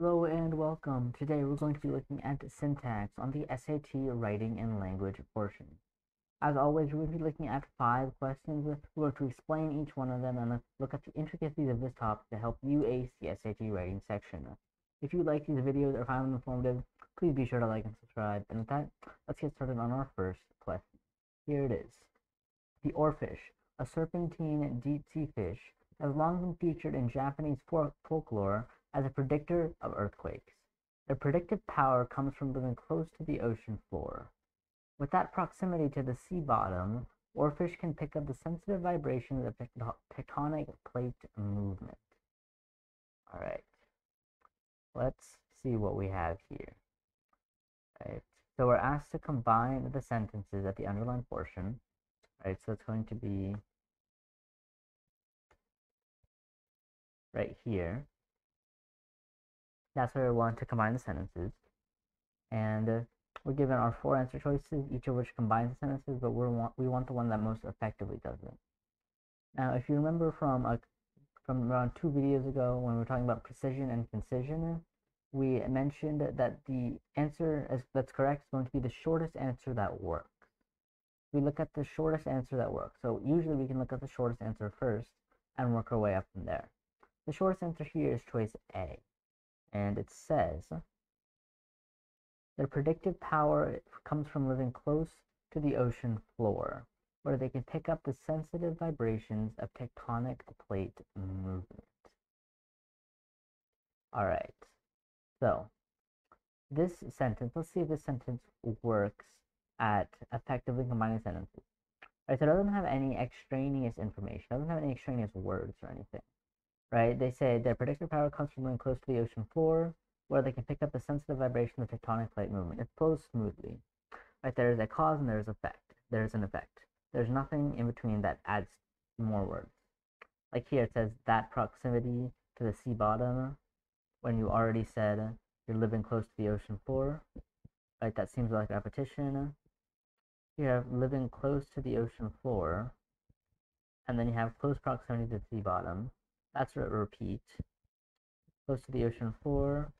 Hello and welcome. Today we're going to be looking at syntax on the SAT writing and language portion. As always, going to be looking at five questions. We're going to explain each one of them and look at the intricacies of this topic to help you ace the SAT writing section. If you like these videos or find them informative, please be sure to like and subscribe. And with that, let's get started on our first question. Here it is. The oarfish, a serpentine deep-sea fish, has long been featured in Japanese folklore as a predictor of earthquakes. Their predictive power comes from living close to the ocean floor. With that proximity to the sea bottom, oarfish can pick up the sensitive vibrations of tectonic plate movement. All right, let's see what we have here. Right, so we're asked to combine the sentences at the underlined portion. Right, so it's going to be right here. That's where we want to combine the sentences. And uh, we're given our four answer choices, each of which combines the sentences, but we want, we want the one that most effectively does it. Now, if you remember from a, from around two videos ago when we were talking about precision and concision, we mentioned that the answer that's correct is going to be the shortest answer that works. We look at the shortest answer that works. So usually we can look at the shortest answer first and work our way up from there. The shortest answer here is choice A and it says their predictive power comes from living close to the ocean floor, where they can pick up the sensitive vibrations of tectonic plate movement. All right, so this sentence, let's see if this sentence works at effectively combining sentences. All right, so it doesn't have any extraneous information, it doesn't have any extraneous words or anything right? They say their predictive power comes from being close to the ocean floor, where they can pick up the sensitive vibration of tectonic plate movement. It flows smoothly, right? There is a cause and there is effect. There is an effect. There's nothing in between that adds more words. Like here, it says that proximity to the sea bottom, when you already said you're living close to the ocean floor, right? That seems like repetition. You have living close to the ocean floor, and then you have close proximity to the sea bottom that's a repeat. Close to the ocean floor,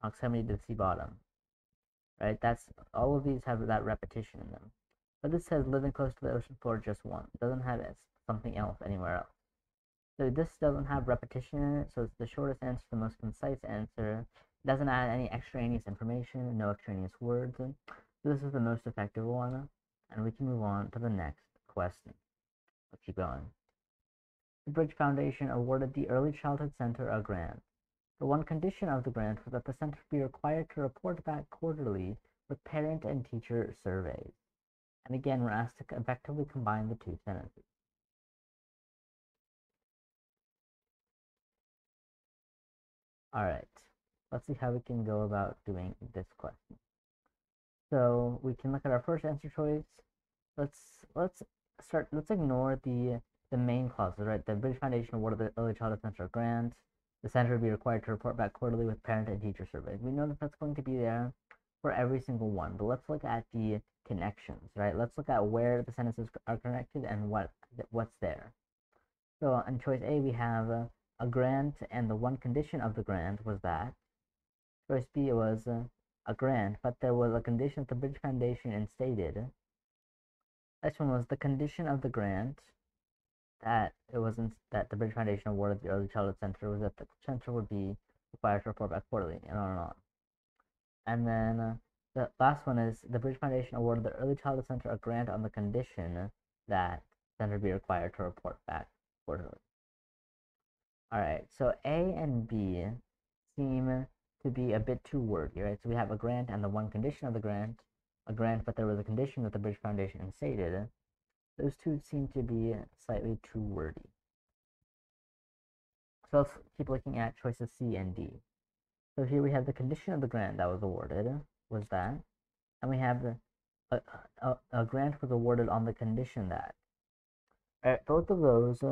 proximity to the sea bottom. Right? That's all of these have that repetition in them. But this says living close to the ocean floor just once. It doesn't have something else anywhere else. So this doesn't have repetition in it, so it's the shortest answer, the most concise answer. It doesn't add any extraneous information, no extraneous words. So this is the most effective one, and we can move on to the next question. Let's keep going. The Bridge Foundation awarded the Early Childhood Center a grant. The one condition of the grant was that the center be required to report back quarterly with parent and teacher surveys. And again, we're asked to effectively combine the two sentences. All right, let's see how we can go about doing this question. So we can look at our first answer choice. Let's let's start. Let's ignore the the main clauses, right? The Bridge Foundation awarded the Early Childhood Center grant. The center would be required to report back quarterly with parent and teacher surveys. We know that that's going to be there for every single one, but let's look at the connections, right? Let's look at where the sentences are connected and what what's there. So on choice A, we have a, grant, and the one condition of the grant was that. Choice B was a grant, but there was a condition that the Bridge Foundation instated. Next one was the condition of the grant that it wasn't that the Bridge Foundation awarded the Early Childhood Center was that the center would be required to report back quarterly, and on and on. And then uh, the last one is the Bridge Foundation awarded the Early Childhood Center a grant on the condition that the center be required to report back quarterly. All right, so A and B seem to be a bit too wordy, right? So we have a grant and the one condition of the grant, a grant, but there was a condition that the British Foundation stated. Those two seem to be slightly too wordy. So let's keep looking at choices C and D. So here we have the condition of the grant that was awarded, was that, and we have the a, a, a grant was awarded on the condition that. Right, both of those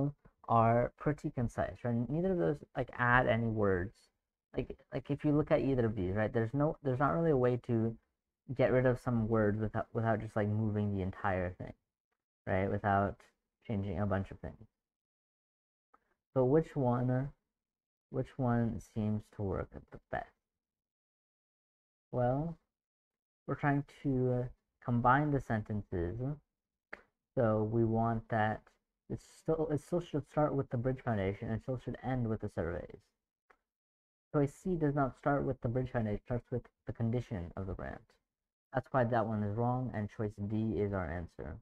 are pretty concise, right? Neither of those like add any words. Like like if you look at either of these, right? There's no there's not really a way to get rid of some words without without just like moving the entire thing right, without changing a bunch of things. So which one, which one seems to work the best? Well, we're trying to uh, combine the sentences. So we want that it still it still should start with the bridge foundation and still should end with the surveys. Choice C does not start with the bridge foundation, it starts with the condition of the grant. That's why that one is wrong, and choice D is our answer.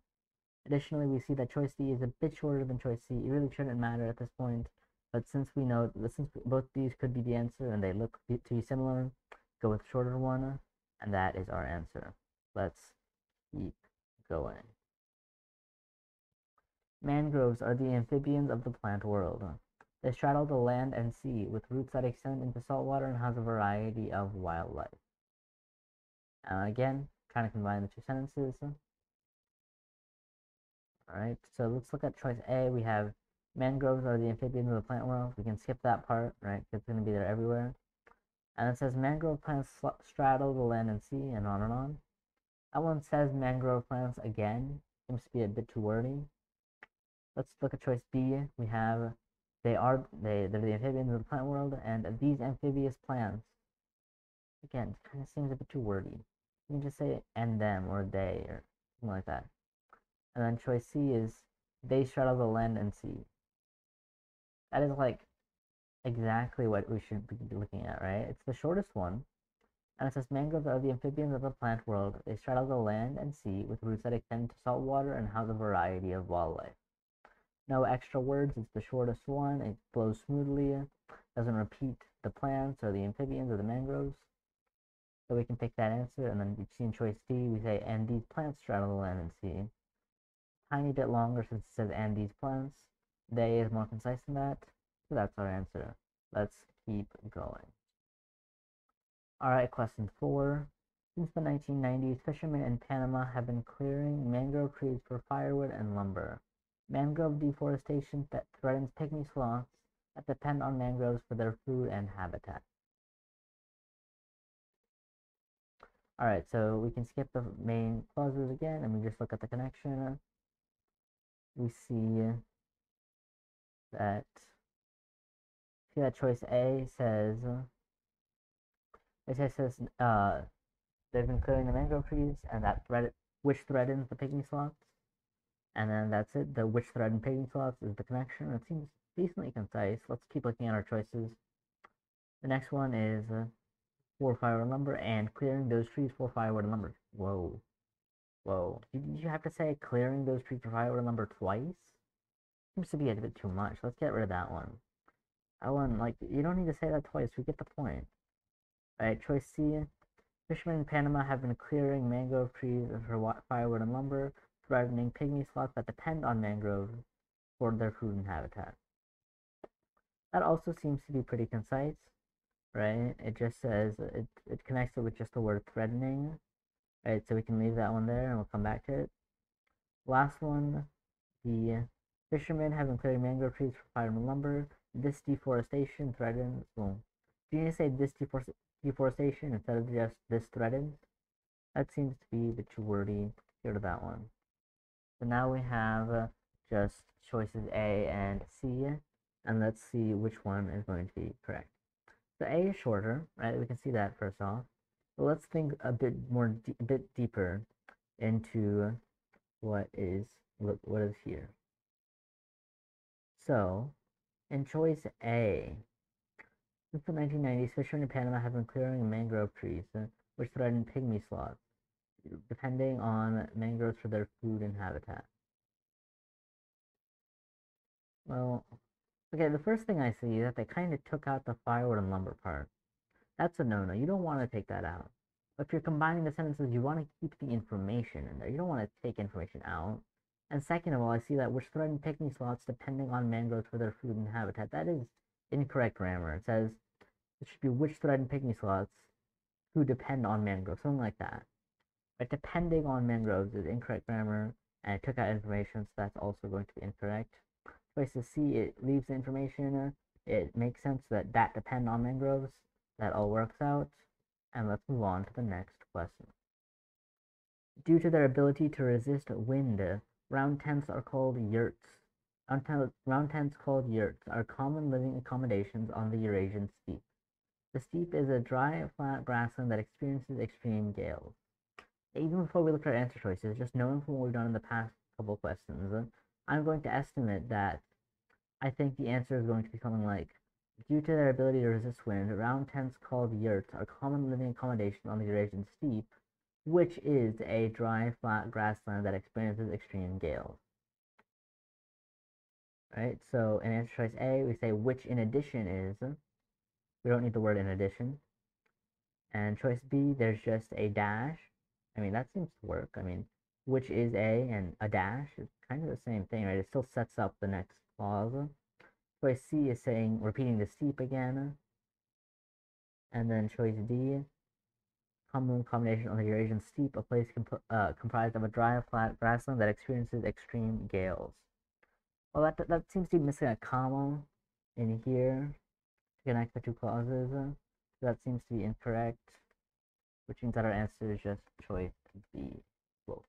Additionally, we see that choice D is a bit shorter than choice C. It really shouldn't matter at this point, but since we know, since both these could be the answer and they look to be similar, go with shorter one, and that is our answer. Let's keep going. Mangroves are the amphibians of the plant world. They straddle the land and sea with roots that extend into saltwater and has a variety of wildlife. Uh, again, trying to combine the two sentences. Alright, so let's look at choice A. We have mangroves are the amphibians of the plant world. We can skip that part, right? It's going to be there everywhere. And it says mangrove plants straddle the land and sea, and on and on. That one says mangrove plants again. Seems to be a bit too wordy. Let's look at choice B. We have they are they they're the amphibians of the plant world, and these amphibious plants. Again, kind of seems a bit too wordy. You can just say and them or they or something like that. And then choice C is they straddle the land and sea. That is like exactly what we should be looking at, right? It's the shortest one. And it says mangroves are the amphibians of the plant world. They straddle the land and sea with roots that extend to salt water and house a variety of wildlife. No extra words, it's the shortest one. It flows smoothly, doesn't repeat the plants or the amphibians or the mangroves. So we can pick that answer, and then we see in choice D, we say, and these plants straddle the land and sea. Tiny bit longer since it says, and these plants. They is more concise than that, so that's our answer. Let's keep going. Alright, question 4. Since the 1990s, fishermen in Panama have been clearing mangrove trees for firewood and lumber. Mangrove deforestation that threatens pygmy sloths that depend on mangroves for their food and habitat. Alright, so we can skip the main clauses again and we just look at the connection. We see that see that choice A says it says uh they've been clearing the mangrove trees and that threat which threatens the pygmy sloths. And then that's it. The which threatened pygmy sloths is the connection. It seems decently concise. Let's keep looking at our choices. The next one is uh, for firewood lumber and clearing those trees for firewood lumber. Whoa. Whoa. Did you have to say clearing those trees for firewood and lumber twice? Seems to be a bit too much. Let's get rid of that one. That one, like, you don't need to say that twice. We get the point. Alright, choice C. Fishermen in Panama have been clearing mangrove trees for firewood and lumber, threatening pygmy sloths that depend on mangroves for their food and habitat. That also seems to be pretty concise right? It just says it, it connects it with just the word threatening, right? So we can leave that one there and we'll come back to it. Last one, the fishermen have been clearing mangrove trees for firewood lumber. This deforestation threatens, well, do you need to say this deforestation instead of just this threatens? That seems to be a bit too wordy. Get to that one. So now we have uh, just choices A and C, and let's see which one is going to be correct. So A is shorter, right? We can see that first off. Let's think a bit more, a bit deeper into what is what, what is here. So, in choice A, since the 1990s, fishermen in Panama have been clearing mangrove trees, uh, which threaten pygmy sloths, depending on mangroves for their food and habitat. Well, Okay, the first thing I see is that they kind of took out the firewood and lumber part. That's a no-no. You don't want to take that out. If you're combining the sentences, you want to keep the information in there. You don't want to take information out. And second of all, I see that which threaten pygmy sloths depending on mangroves for their food and habitat. That is incorrect grammar. It says it should be which threaten pygmy sloths who depend on mangroves, something like that. But depending on mangroves is incorrect grammar, and it took out information, so that's also going to be incorrect to C, it leaves the information. in there. It makes sense that that depend on mangroves. That all works out. And let's move on to the next question. Due to their ability to resist wind, round tents are called yurts. Round, tents called yurts are common living accommodations on the Eurasian steppe. The steppe is a dry, flat grassland that experiences extreme gales. Even before we look at our answer choices, just knowing from what we've done in the past couple questions, I'm going to estimate that I think the answer is going to be something like Due to their ability to resist wind, round tents called yurts are common living accommodation on the Eurasian steppe, which is a dry, flat grassland that experiences extreme gales. Right, so in answer choice A, we say which in addition is. We don't need the word in addition. And choice B, there's just a dash. I mean, that seems to work. I mean, which is A and a dash is kind of the same thing, right? It still sets up the next clause. Choice C is saying, repeating the steep again. And then choice D, common combination on the Eurasian steppe, a place comp uh, comprised of a dry, flat grassland that experiences extreme gales. Well, that, that seems to be missing a comma in here to connect the two clauses. So that seems to be incorrect, which means that our answer is just choice B. Well,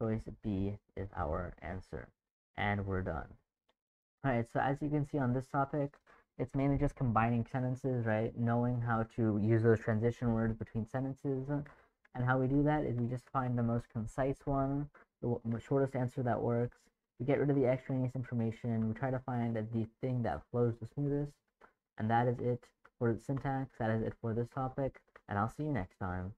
choice B is our answer. And we're done. Alright, so as you can see on this topic, it's mainly just combining sentences, right? Knowing how to use those transition words between sentences. Uh, and how we do that is we just find the most concise one, the shortest answer that works. We get rid of the extraneous information. We try to find the thing that flows the smoothest. And that is it for syntax. That is it for this topic. And I'll see you next time.